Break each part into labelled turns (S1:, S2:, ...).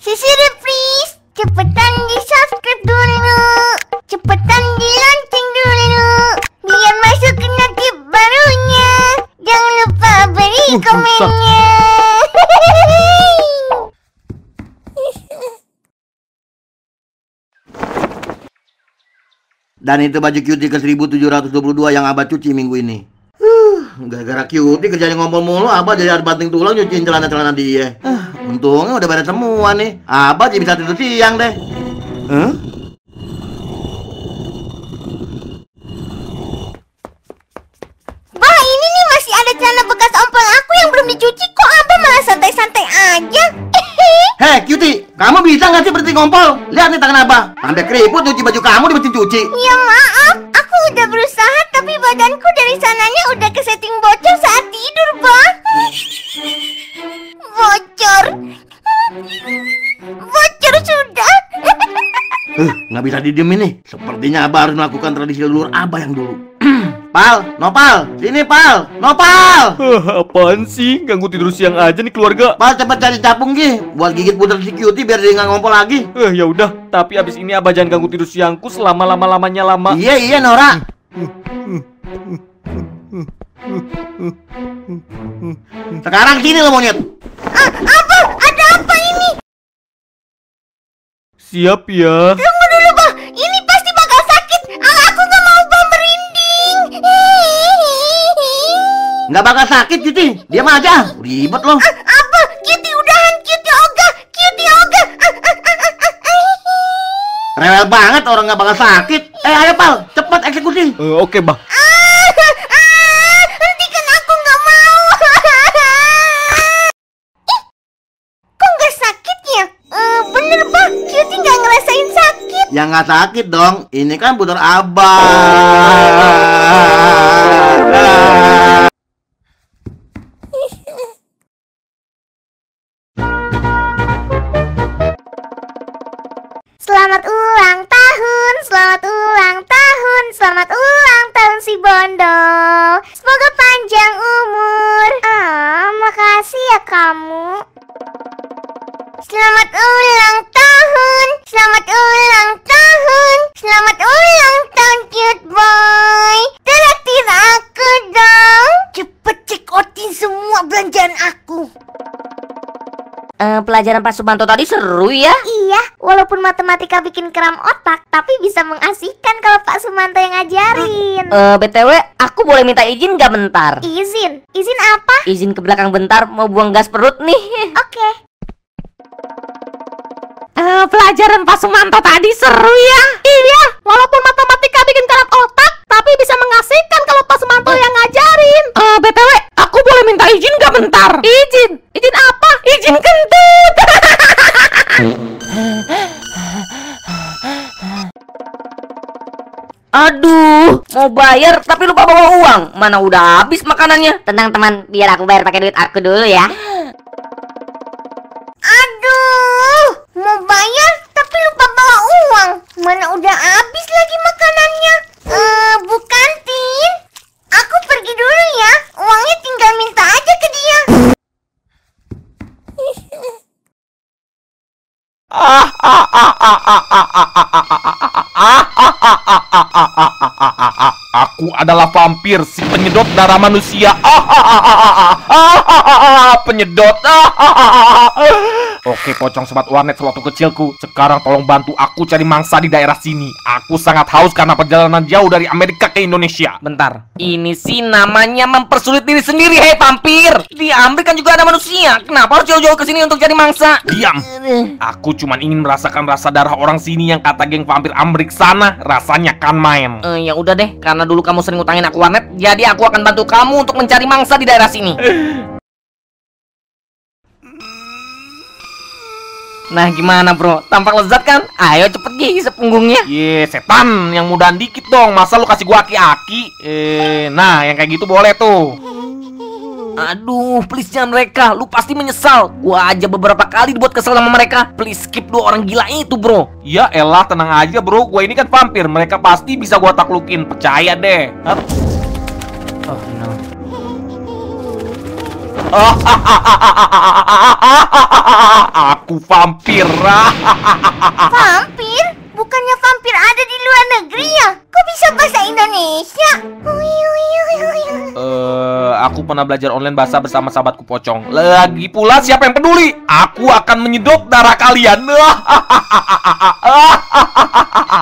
S1: Sisir please. Cepetan di subscribe dulu. Cepetan di lonceng dulu. Biar masuk ke notif barunya. Jangan lupa beri
S2: Uh,
S1: komennya.
S3: Dan itu baju cutie ke 1722 yang abah cuci minggu ini. Huh, gara-gara cutie kerjanya ngompol mulu, abah jadi banting tulang nyuciin celana-celana dia. Ah, untungnya udah beres semua nih. Abah jadi bisa tidur siang deh. Huh?
S1: Bah, ini nih masih ada celana bekas ompel aku yang belum dicuci. Kok abah malah santai-santai aja?
S3: Hei cutie, kamu bisa nggak sih berhenti ngompol? Lihat nih tangan abah, sampai keriput cuci baju kamu di mesin cuci.
S1: Ya maaf, aku udah berusaha tapi badanku dari sananya udah ke setting bocor saat tidur, Bang.
S3: Nggak bisa didiemin nih. Sepertinya abah harus melakukan tradisi leluhur abah yang dulu. pal, Nopal, sini Pal, Nopal.
S2: Hah, apaan sih? Ganggu tidur siang aja nih keluarga.
S3: Pal cepet cari capung Gi, buat gigit puter si cutie biar dia nggak ngompol lagi.
S2: Eh, ya udah. Tapi abis ini abah jangan ganggu tidur siangku selama lama lamanya lama.
S3: Iya iya Nora. Sekarang sini lo monyet.
S1: Ah, apa? Ada apa ini?
S2: Siap ya.
S1: nggak
S3: bakal sakit Kitty diam aja. Ribet loh
S1: apa? Kitty udahan Kitty Oga Kitty Oga.
S3: Rewel banget orang nggak bakal sakit. Eh ayo pal. Cepat eksekusi.
S2: Uh, oke
S1: okay, bang
S3: Ya? Nggak sakit. Dong. Ini kan butuh abah.
S1: Ah.
S4: Panda. Pelajaran Pak Sumanto tadi seru ya?
S1: Iya, walaupun matematika bikin kram otak, tapi bisa mengasihkan kalau Pak Sumanto yang ngajarin.
S4: Eh, BTW, aku boleh minta izin gak bentar?
S1: Izin, izin apa?
S4: Izin ke belakang bentar, mau buang gas perut nih.
S1: Oke.
S4: Eh, pelajaran Pak Sumanto tadi seru ya?
S1: Iya, walaupun matematika bikin kram otak, tapi bisa mengasihkan kalau Pak Sumanto yang ngajarin.
S4: Eh, BTW, aku boleh minta izin gak bentar? Izin? Izin apa? Izin kentut! Aduh, mau bayar tapi lupa bawa uang. Mana udah habis makanannya? Tenang teman, biar aku bayar pakai duit aku dulu ya.
S1: Aku
S5: adalah vampir, si penyedot darah manusia. Penyedot. Oke, pocong sobat warnet sewaktu kecilku. Sekarang tolong bantu aku cari mangsa di daerah sini. Aku sangat haus karena perjalanan jauh dari Amerika ke Indonesia.
S4: Bentar, ini sih namanya mempersulit diri sendiri, hei vampir. Di Amerika kan juga ada manusia. Kenapa harus jauh-jauh ke sini untuk cari mangsa?
S5: Diam. Aku cuma ingin merasakan rasa darah orang sini yang kata geng vampir Amrik sana rasanya kan main.
S4: Eh, ya udah deh, karena dulu kamu sering utangin aku warnet, jadi aku akan bantu kamu untuk mencari mangsa di daerah sini. Nah, gimana bro? Tampak lezat kan? Ayo cepet gigi sepunggungnya.
S5: Ye, setan yang mudahan dikit dong. Masa lu kasih gua aki-aki? Eh, nah, yang kayak gitu boleh tuh.
S4: Aduh, please jangan mereka. Lu pasti menyesal. Gua aja beberapa kali dibuat kesel sama mereka. Please skip dua orang gila itu, bro.
S5: Ya elah, tenang aja bro. Gua ini kan vampir. Mereka pasti bisa gua taklukin. Percaya deh.
S4: Oh no.
S5: Aku vampir.
S1: Vampir? Bukannya vampir ada di luar negeri ya? Kok bisa bahasa Indonesia?
S5: Eh, aku pernah belajar online bahasa bersama sahabatku pocong. Lagi pula siapa yang peduli? Aku akan menyedot darah kalian.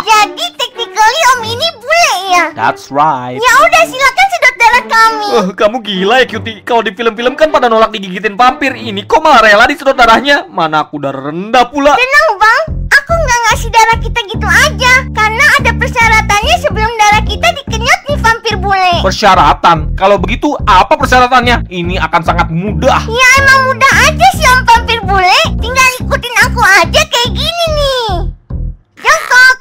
S1: Jadi technically om ini bule ya?
S5: That's right.
S1: Ya udah silakan sedot darah kami.
S2: Eh, kamu gila ya Cutie. Kalau di film-film kan pada nolak digigitin vampir. Ini kok malah rela disedot darahnya? Mana aku darah rendah pula.
S1: Tenang bang, aku nggak ngasih darah kita gitu aja. Karena ada persyaratannya sebelum darah kita dikenyot nih vampir bule.
S5: Persyaratan. Kalau begitu, apa persyaratannya? Ini akan sangat mudah.
S1: Ya emang mudah aja sih om vampir bule. Tinggal ikutin aku aja kayak gini nih. Jongkok.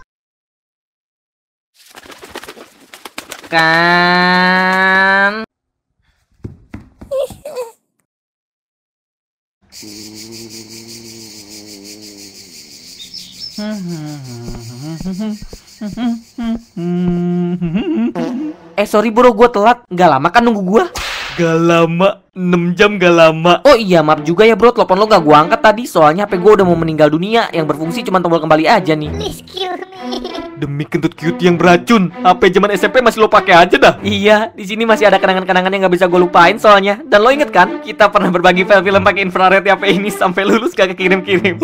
S4: Kan. Eh sorry bro, gue telat. Nggak lama kan nunggu gua?
S2: Gak lama, 6 jam gak lama.
S4: Oh iya maaf juga ya bro, telepon lo gak gua angkat tadi Soalnya HP gue udah mau meninggal dunia Yang berfungsi cuma tombol kembali aja nih
S1: Please kill me.
S2: Demi kentut Cutie yang beracun. HP zaman SMP masih lo pakai aja dah.
S4: Iya, di sini masih ada kenangan-kenangan yang nggak bisa gue lupain soalnya. Dan lo inget kan, kita pernah berbagi file film pakai infrared di HP ini sampai lulus gak kekirim-kirim.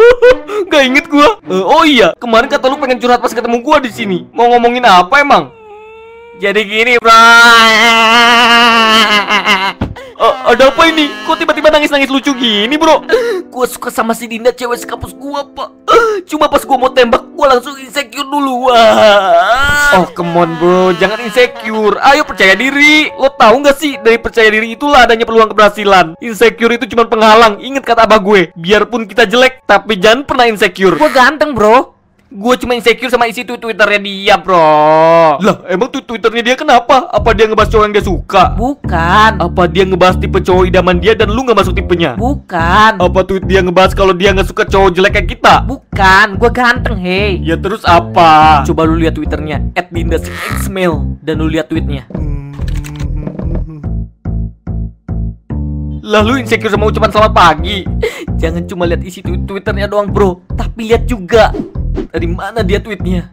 S2: Gak inget gua. Eh, oh iya, kemarin kata lu pengen curhat pas ketemu gua di sini. Mau ngomongin apa emang?
S4: Jadi gini bro.
S2: Eh, ada apa ini? Kok tiba-tiba nangis-nangis lucu gini, bro?
S4: Gue suka sama si Dinda cewek sekampus gua pak. Cuma pas gua mau tembak, gua langsung insecure dulu. Wah.
S2: Oh, come on, bro. Jangan insecure. Ayo percaya diri. Lo tahu nggak sih, dari percaya diri itulah adanya peluang keberhasilan. Insecure itu cuma penghalang. Ingat kata abah gue. Biarpun kita jelek, tapi jangan pernah insecure.
S4: Gua ganteng bro. Gue cuma insecure sama isi tweet twitternya dia bro.
S2: Lah, emang tuh twitternya dia kenapa? Apa dia ngebahas cowok yang dia suka?
S4: Bukan.
S2: Apa dia ngebahas tipe cowok idaman dia dan lu nggak masuk tipenya?
S4: Bukan.
S2: Apa tweet dia ngebahas kalau dia nggak suka cowok jelek kayak kita?
S4: Bukan. Gue ganteng hey.
S2: Ya terus apa?
S4: Coba lu lihat twitternya @dinda6xmail dan lu lihat tweetnya.
S2: Lalu insecure sama ucapan selamat pagi.
S4: Jangan cuma lihat isi tweet twitternya doang bro, tapi lihat juga dari mana dia tweetnya.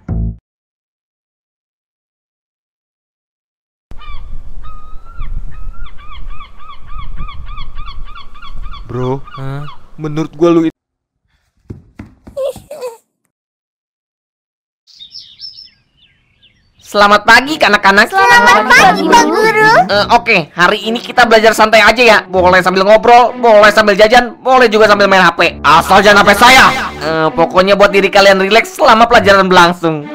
S2: Bro,
S4: Hah?
S2: menurut gua lu
S4: Selamat pagi anak-anak.
S1: Selamat pagi Pak Guru.
S4: Eh, Oke, hari ini kita belajar santai aja ya. Boleh sambil ngobrol, boleh sambil jajan, boleh juga sambil main HP. Asal jangan HP saya. Eh, pokoknya buat diri kalian rileks selama pelajaran berlangsung.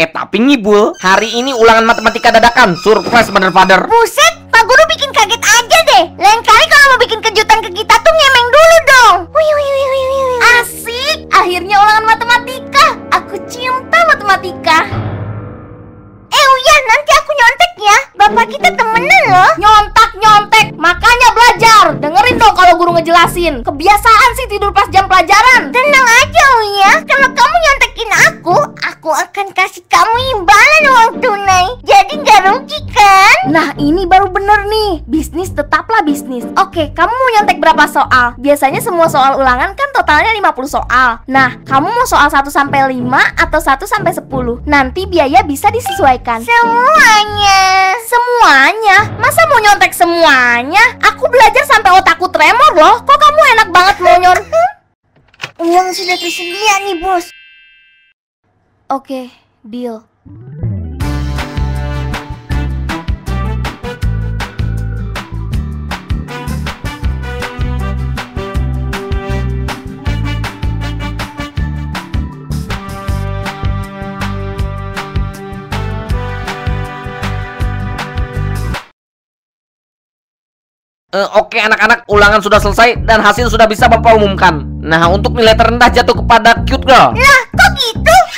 S4: Eh tapi ngibul, hari ini ulangan matematika dadakan, surprise mother father.
S1: Buset, Pak Guru bikin kaget aja deh. Lain kali kalau mau bikin kejutan ke kita tuh ngemeng dulu dong. Wih, wih, wih, wih, wih. Asik, akhirnya ulangan matematika. Aku cinta matematika. Eh Uya, nanti aku nyontek ya. Bapak kita temenan loh. Nyontak, nyontek. Makanya belajar. Dengerin dong kalau guru ngejelasin. Kebiasaan sih tidur pas jam pelajaran. Tenang aja Uya. Kalau kamu nyontekin aku, aku akan kasih kamu imbalan uang tunai. Jadi nggak rugi kan? Nah ini baru bener nih. Bisnis tetaplah bisnis. Oke, kamu mau nyontek berapa soal? Biasanya semua soal ulangan kan totalnya 50 soal. Nah, kamu mau soal 1 sampai 5 atau 1 sampai 10? Nanti biaya bisa disesuaikan. Semuanya. Semuanya? Masa mau nyontek semuanya? Aku belajar sampai otakku tremor loh. Kok kamu enak banget mau nyontek? Uang sudah tersedia nih, Bos. Oke, deal.
S4: Eh, Oke anak-anak, ulangan sudah selesai dan hasil sudah bisa Bapak umumkan. Nah, untuk nilai terendah jatuh kepada cute girl.
S1: Lah,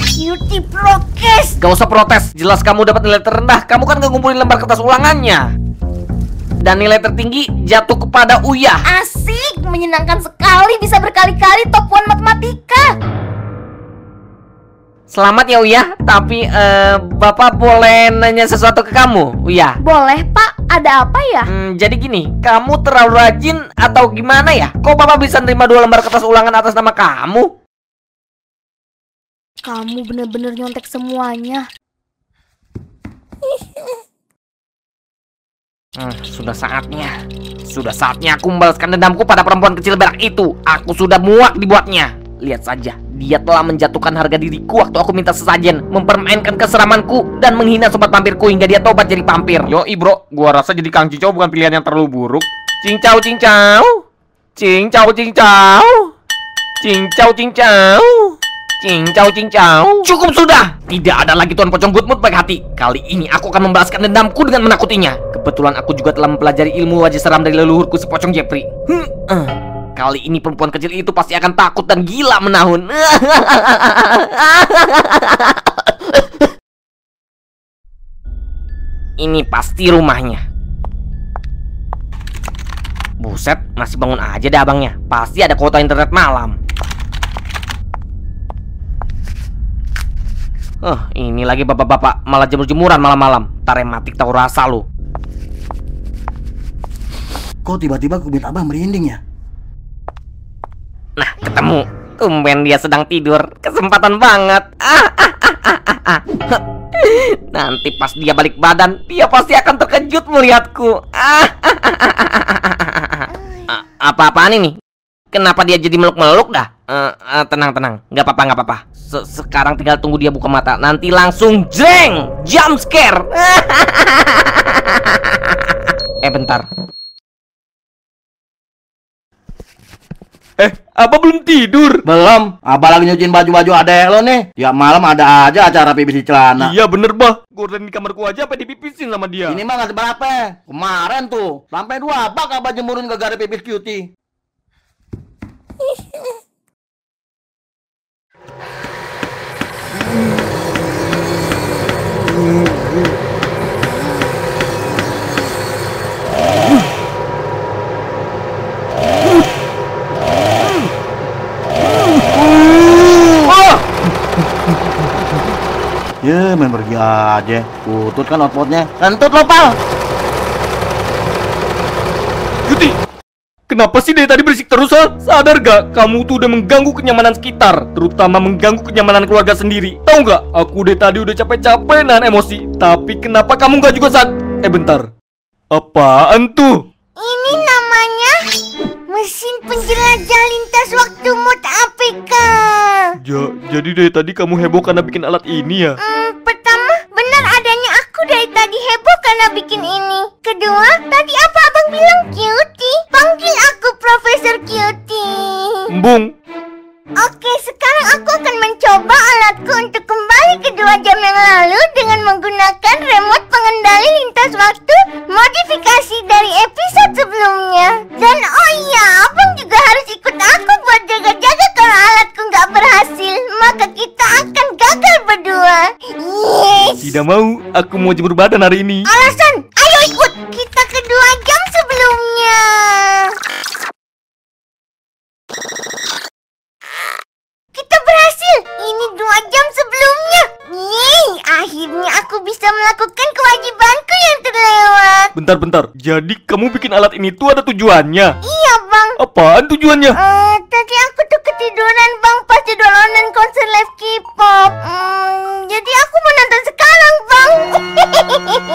S1: Cutie prokes.
S4: Gak usah protes, jelas kamu dapat nilai terendah. Kamu kan gak ngumpulin lembar kertas ulangannya. Dan nilai tertinggi jatuh kepada Uya.
S1: Asik, menyenangkan sekali bisa berkali-kali top 1 matematika.
S4: Selamat ya Uya, tapi eh, Bapak boleh nanya sesuatu ke kamu, Uya.
S1: Boleh, Pak.
S6: Ada apa ya?
S4: Hmm, jadi gini, kamu terlalu rajin atau gimana ya? Kok Papa bisa nerima dua lembar kertas ulangan atas nama kamu?
S6: Kamu bener-bener nyontek semuanya.
S4: Hmm, sudah saatnya. Sudah saatnya aku membalaskan dendamku pada perempuan kecil berak itu. Aku sudah muak dibuatnya. Lihat saja, dia telah menjatuhkan harga diriku waktu aku minta sesajen, mempermainkan keseramanku dan menghina sobat vampirku hingga dia tobat jadi vampir.
S5: Yo, bro, gua rasa jadi Kang Cicau bukan pilihan yang terlalu buruk. Cincau, cincau. Cincau, cincau. Cincau, cincau.
S4: Cincau cincau. Cukup sudah. Tidak ada lagi Tuan Pocong Mood baik hati. Kali ini aku akan membalaskan dendamku dengan menakutinya. Kebetulan aku juga telah mempelajari ilmu wajah seram dari leluhurku si Pocong Jeffrey. Hmm, eh. Kali ini perempuan kecil itu pasti akan takut dan gila menahun Ini pasti rumahnya. Buset, masih bangun aja deh abangnya. Pasti ada kuota internet malam Eh, ini lagi bapak-bapak malah jemur-jemuran malam-malam. Tarematik tahu rasa lu.
S3: Kok tiba-tiba kubit abah merinding ya?
S4: Nah, ketemu. Tumben dia sedang tidur. Kesempatan banget. Ah, ah, ah, ah, ah, ah. Nanti pas dia balik badan, dia pasti akan terkejut melihatku. Ah, ah, ah, ah, ah, ah, ah. Ah, Apa-apaan ini? Kenapa dia jadi meluk-meluk dah? Eh, eh, tenang, tenang. Nggak apa-apa, nggak apa-apa. Se- Sekarang tinggal tunggu dia buka mata. Nanti langsung jeng, jump scare. eh, bentar.
S2: Eh, apa belum tidur?
S3: Belum, abah lagi nyuciin baju-baju adek lo nih. Tiap malam ada aja acara pipis di celana.
S2: Iya bener bah Gorden di kamarku aja apa dipipisin sama dia
S3: Ini mah nggak seberapa. Kemarin tuh sampai dua bak abah jemurin gara-gara pipis cuti. Ya, main pergi aja. Putut kan outputnya. Kentut lo, pal.
S2: Yuti Kenapa sih dari tadi berisik terus ha? Sadar gak? Kamu tuh udah mengganggu kenyamanan sekitar Terutama mengganggu kenyamanan keluarga sendiri Tahu gak? Aku dari tadi udah capek-capek nahan emosi Tapi kenapa kamu gak juga saat Eh bentar Apaan tuh?
S1: Ini namanya mesin penjelajah lintas waktu mod APK.
S2: Ja, jadi dari tadi kamu heboh karena bikin alat ini ya?
S1: Hmm, pertama, benar adanya aku dari tadi heboh karena bikin ini. Kedua, tadi apa bilang cutie? Panggil aku Profesor Cutie.
S2: Embung
S1: Oke, sekarang aku akan mencoba alatku untuk kembali ke dua jam yang lalu dengan menggunakan remote pengendali lintas waktu modifikasi dari episode sebelumnya. Dan oh iya, abang juga harus ikut aku buat jaga-jaga kalau alatku nggak berhasil. Maka kita akan gagal berdua. Yes.
S2: Tidak mau, aku mau jemur badan hari ini
S1: Alasan, terlewat.
S2: Bentar-bentar, jadi kamu bikin alat ini tuh ada tujuannya?
S1: Iya, Bang.
S2: Apaan tujuannya?
S1: Eh, tadi aku tuh ketiduran, Bang, pas jadwal online konser live K-pop. Hmm, jadi aku mau nonton sekarang, Bang.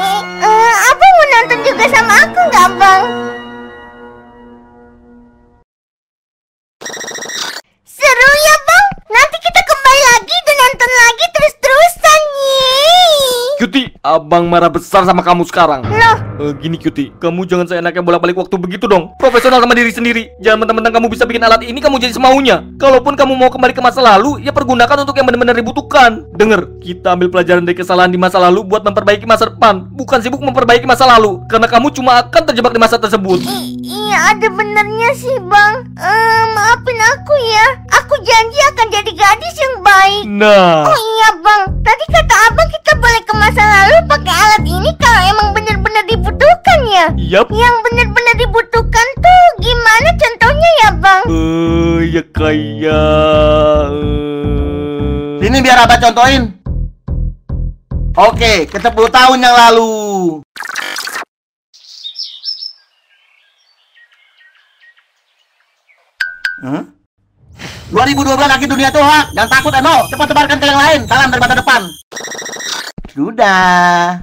S1: abang
S2: marah besar sama kamu sekarang.
S1: Loh,
S2: Eh, gini Cuti, kamu jangan seenaknya bolak-balik waktu begitu dong. Profesional sama diri sendiri. Jangan mentang-mentang kamu bisa bikin alat ini kamu jadi semaunya. Kalaupun kamu mau kembali ke masa lalu Ya pergunakan untuk yang benar-benar dibutuhkan. Dengar, kita ambil pelajaran dari kesalahan di masa lalu Buat memperbaiki masa depan. Bukan sibuk memperbaiki masa lalu Karena kamu cuma akan terjebak di masa tersebut.
S1: I- iya ada benernya sih, Bang. Eh, maafin aku ya. Aku janji akan jadi gadis yang baik.
S2: Nah,
S1: Oh iya bang, tadi kata abang kita boleh ke masa lalu pakai pakai alat ini kalau emang bener-bener dibutuhkan ya.
S2: Yap.
S1: Yang bener-bener dibutuhkan tuh gimana contohnya ya bang?
S2: Eh uh, ya kayak. Uh... Eh.
S3: Ini biar abah contohin. Oke, ke 10 tahun yang lalu. Hmm? 2012 akhir dunia tuh jangan takut eh, Eno, cepat tebarkan ke yang lain. Salam dari mata depan. Sudah.